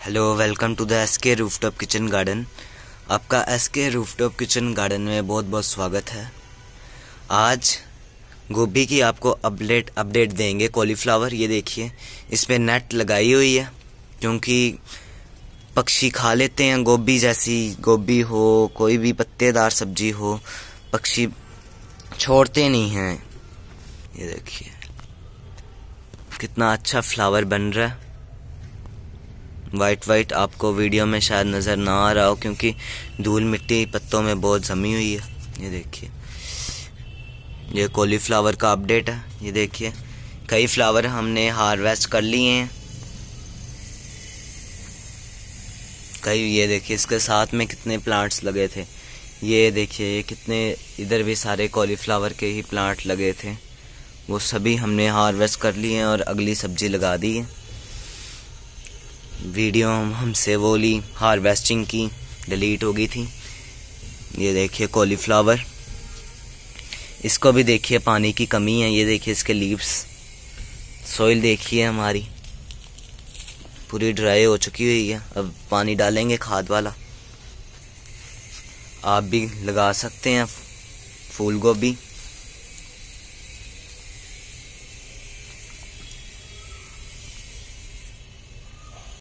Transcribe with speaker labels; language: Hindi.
Speaker 1: Hello welcome to the S K rooftop kitchen garden आपका S K rooftop kitchen garden में बहुत बहुत स्वागत है। आज गोभी की आपको अपडेट अपडेट देंगे कॉलीफ्लावर ये देखिए इस पर नेट लगाई हुई है, क्योंकि पक्षी खा लेते हैं, गोभी जैसी गोभी हो, कोई भी पत्तेदार सब्ज़ी हो, पक्षी छोड़ते नहीं हैं। ये देखिए, कितना अच्छा फ्लावर बन रहा है। वाइट वाइट आपको वीडियो में शायद नज़र ना आ रहा हो क्योंकि धूल मिट्टी पत्तों में बहुत जमी हुई है। ये देखिए। ये कॉलीफ्लावर का अपडेट है। ये देखिए। कई फ्लावर हमने हार्वेस्ट कर लिए हैं। कई, ये देखिए, इसके साथ में कितने प्लांट्स लगे थे। ये देखिए, ये कितने, इधर भी सारे कॉलीफ्लावर के ही प्लांट लगे थे। वो सभी हमने हार्वेस्ट कर लिए हैं और अगली सब्ज़ी लगा दी है। वीडियो हमसे वो ली, हार्वेस्टिंग की, डिलीट हो गई थी। ये देखिए कॉलीफ्लावर इसको भी देखिए, पानी की कमी है। ये देखिए इसके लीव्स सोइल देखिए हमारी। पूरी ड्राई हो चुकी हुई है। अब पानी डालेंगे खाद वाला। आप भी लगा सकते हैं फूल गोभी